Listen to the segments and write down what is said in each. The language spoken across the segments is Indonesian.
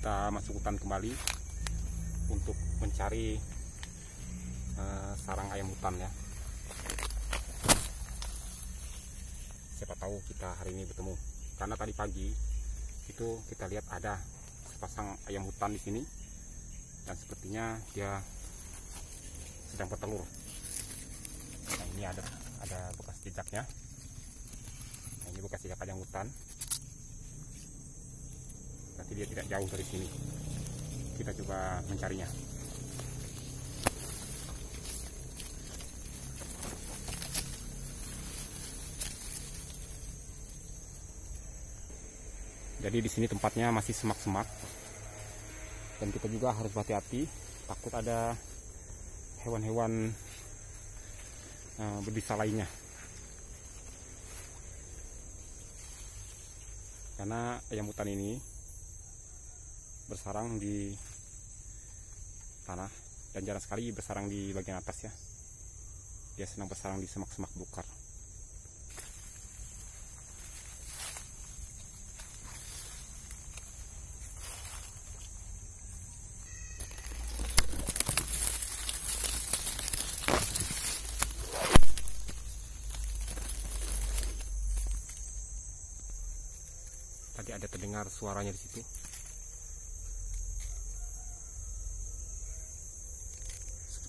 kita masuk hutan kembali untuk mencari uh, sarang ayam hutan ya. Siapa tahu kita hari ini bertemu. Karena tadi pagi itu kita lihat ada sepasang ayam hutan di sini dan sepertinya dia sedang bertelur. Nah ini ada ada bekas jejaknya. Nah, ini bekas jejak ayam hutan berarti dia tidak jauh dari sini. Kita coba mencarinya. Jadi di sini tempatnya masih semak-semak. Dan kita juga harus hati-hati. Takut ada hewan-hewan uh, berbisa lainnya. Karena ayam hutan ini bersarang di tanah dan jarang sekali bersarang di bagian atas ya. Dia senang bersarang di semak-semak belukar tadi ada terdengar suaranya di situ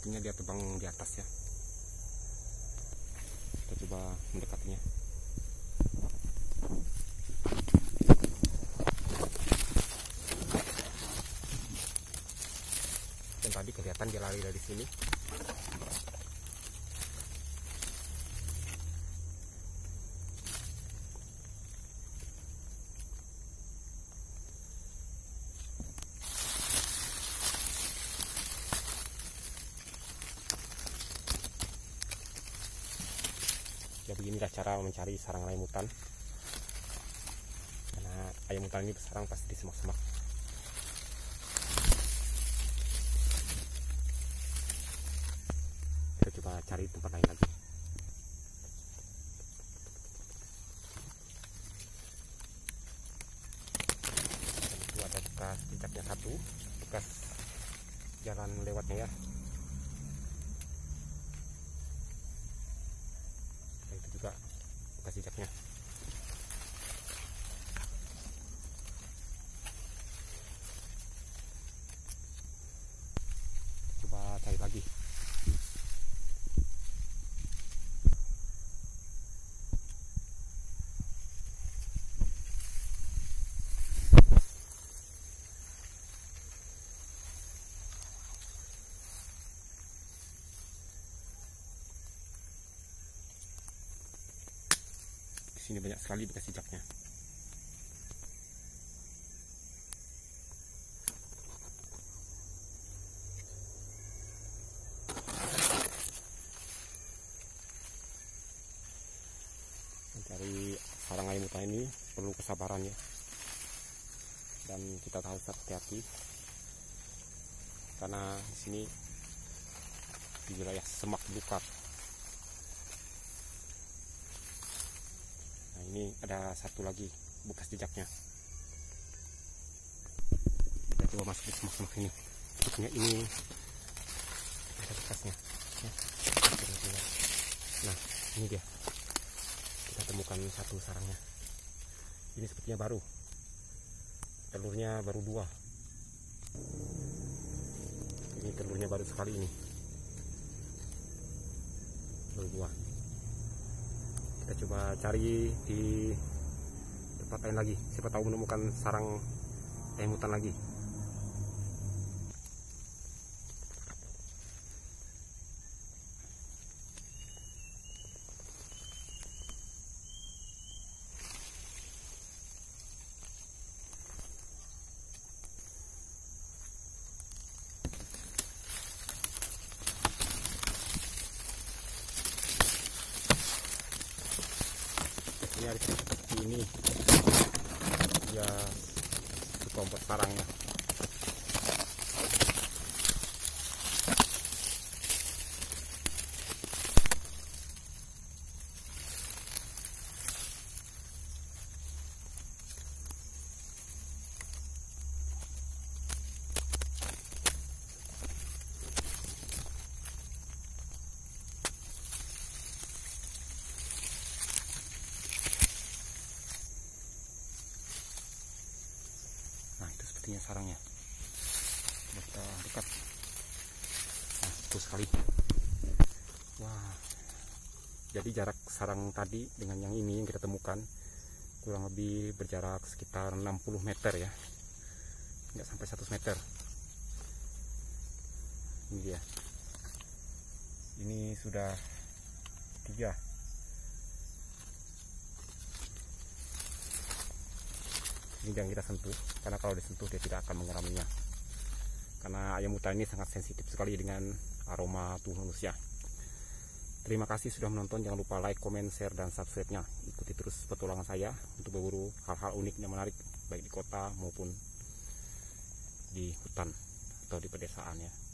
sepertinya dia terbang di atas ya. Kita coba mendekatinya. Dan tadi kelihatan dia lari dari sini beginilah cara mencari sarang ayam hutan karena ayam hutan ini bersarang pasti di semak-semak kita coba cari tempat lain lagi. Itu ada bekas jejaknya satu bekas jalan lewatnya ya dan itu juga bekas jejaknya coba cari lagi di sini banyak sekali bekas jejaknya mencari sarang ayam hutan ini perlu kesabaran ya. Dan kita harus hati-hati. Karena di sini di wilayah semak belukar ini ada satu lagi bekas jejaknya. Kita coba masuk di semak-semak ini. Sepertinya ini ada bekasnya. Ya. Nah ini dia. Kita temukan satu sarangnya. Ini sepertinya baru. Telurnya baru dua. Ini telurnya baru sekali ini. Baru dua kita coba cari di tempat lain lagi. Siapa tahu menemukan sarang ayam hutan lagi seperti ini. Ya kelompok sarangnya sarangnya. Kita dekat. Nah itu sekali. Wah. Jadi jarak sarang tadi dengan yang ini yang kita temukan kurang lebih berjarak sekitar 60 meter ya. Nggak sampai 100 meter. Ini dia. Ini sudah tiga ini jangan kita sentuh karena kalau disentuh dia tidak akan mengeraminya. Karena ayam hutan ini sangat sensitif sekali dengan aroma tubuh manusia. Terima kasih sudah menonton. Jangan lupa like, comment, share, dan subscribe nya ikuti terus petualangan saya untuk berburu hal-hal unik dan menarik baik di kota maupun di hutan atau di pedesaan ya